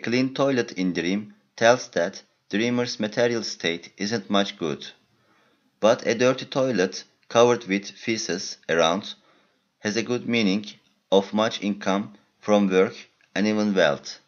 clean toilet in Dream tells that Dreamer's material state isn't much good. But a dirty toilet covered with feces around has a good meaning of much income from work and even wealth.